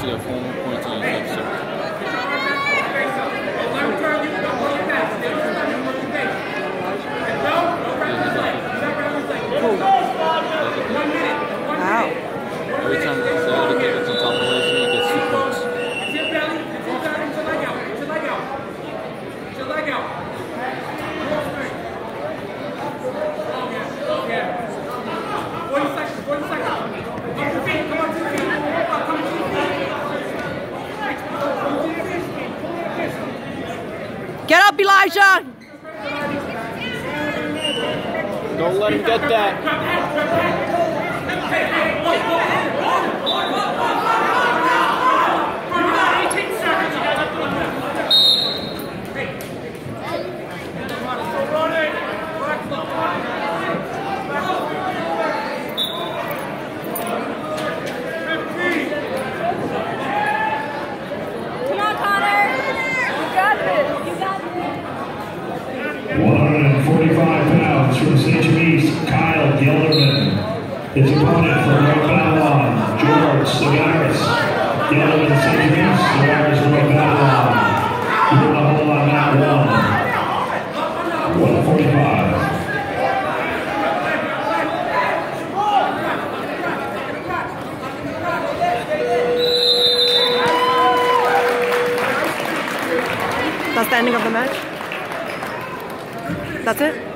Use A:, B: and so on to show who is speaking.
A: 谢风风雨 Get up, Elijah!
B: Don't let him get that.
C: His opponent from North Babylon, George Sagaris. Gelderman, St. James, Sagaris, North Babylon. You're the hole on that one. 145.
A: That's the ending of the match. That's it?